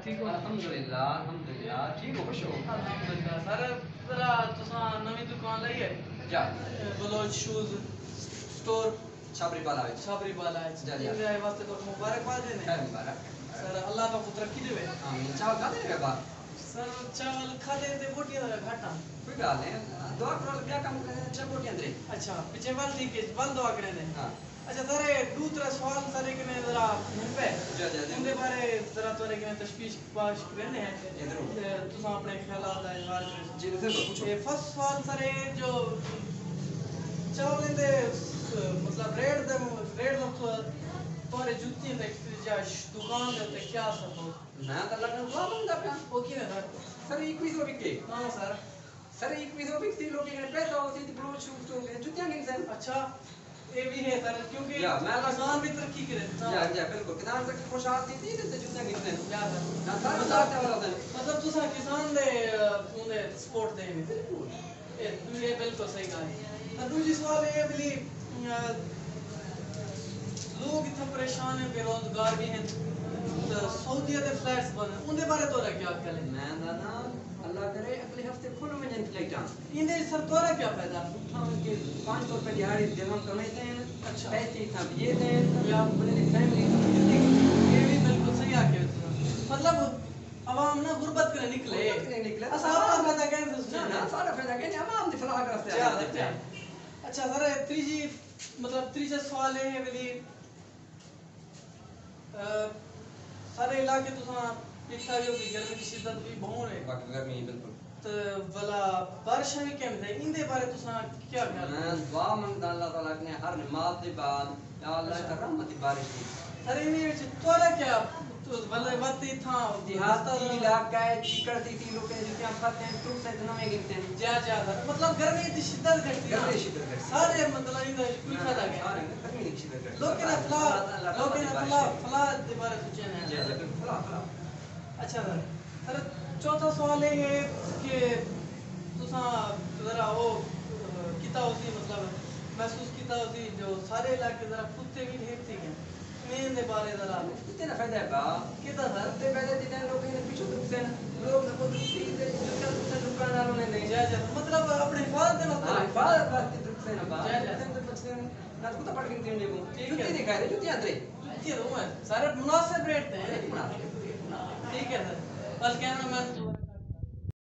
الحمدللہ الحمدللہ ٹھیک ہو خوش ہو سر ذرا تساں نویں دکان لئی ہے جا بلوچ شوز سٹور چھابری بالا وچ صابری بالا ہے جا، جا۔ میرے واسطے تو مبارکباد خیر دینے مبارک سر اللہ پتر کی دے آمین چاول کھاتے ہیں با سر چاول کھا دے تے بوٹیاں دا گھاٹا کوئی گل نہیں دعا کرو کیا کام کرے چل بوٹی اندر اچھا پیچھے ول دی کے ول دعا کرے نے ہاں اچھا سر یہ دوسرا سوال سر ایک نے ذرا جا ان دے بارے ذرا تو ایک نے تشویش باش کرنے ہیں تے تساں اپنے خیالات دا اظہار کرو جی ہو پوچھو فرسٹ سوال سر جو چاول دے مطلب ریٹ دے ریٹ دا تورے جوتی دے جا دکان دے تے کیا سب میں تو لگن دعا بندا پیا او کی ہے سر ایک بھی سو بکے ہاں سر سر ایک بھی سو بکتی لوگ نے پیسہ ہوتی تھی بلوچ شوز تو جوتیاں نہیں سن اچھا بھی ہے سر کیونکہ یا، میں لگ- کسان بھی ترقی کرے۔ جا جا بالکل کدان تک خوشحال تھی تھی تے جوتیاں نہیں سن یا سر۔ نہ سارے ساتھ والا دن مطلب تساں کسان دے اونے سپورٹ دے میں یہ یہ بالکل صحیح گل ہے۔ دوسری سوال بلی لوگ پریشان ہیں بے روزگار بھی ہیں۔ سعودیہ دے فلیٹس بن ان دے بارے تو کیا خیال میں دا نا اللہ کرے اگلے ہفتے کھولو میں جن فلائٹاں ان دے سر تورا کیا فائدہ ہم کے پانچ سو روپے دیہاڑی درہم کماتے ہیں اچھا۔ پیسے اتنا دیے ہیں یا اپنے فیملی کا یہ بھی بالکل صحیح آ مطلب عوام نا غربت کرنے نکلے نہیں نکلے اصل آپ کا فائدہ کہیں نا نا سارا فائدہ کہ عوام دی فلاح کا ہیں اچھا سر تیجی مطلب تیجا سوال ہے ویلی سارے علاقے تو ساں پیچھا جو کہ گرمی کی شدت بھی بہت ہے باقی گرمی بالکل۔ تو بلا بارش بھی کم ہے ان دے بارے تو ساں کیا خیال ہے میں دعا منگتا اللہ تعالیٰ نے ہر نماز کے بعد یا اللہ کا رحمت بارش کی سر ان وچ تورا کیا تو بلے وتی تھا دیہاتی علاقہ ہے چیکڑ دی تھی لوگ ہیں جتنے کھاتے ہیں تو سے نہ گنتے ہیں۔ جا جا مطلب گرمی کی شدت گھٹتی۔ گرمی ہے شدت گھٹتی۔ ہے۔ سارے مطلب ان دا کوئی فائدہ سارے کیا گرمی کی شدت۔ ہے لوگ نے فلا لوگ نے فلا فلا دے بارے سوچے جی ہیں۔ جی فلاح فلاح اچھا سر۔ سر چوتھا سوال یہ ہے کہ تساں ذرا وہ کیتا ہوتی مطلب محسوس کیتا ہوتی جو سارے علاقے ذرا کتے بھی ڈھیر تھی ہیں مین دے بارے ذرا۔ کتنا فائدہ ہے با۔ کیتا سر؟ سب پہلے جتنے لوگ ہیں پیچھے رکتے ہیں۔ لوگ نہ کوئی رکتی ہے جتنے دوسرے دکانداروں نے۔ نہیں جا جا مطلب اپنے حفاظت دے ہاں حفاظت واسطے رکتے ہیں تو کے ٹھیک ہے۔ رہے سارے مناسب ریٹ ٹھیک سر بس کیمرہ مین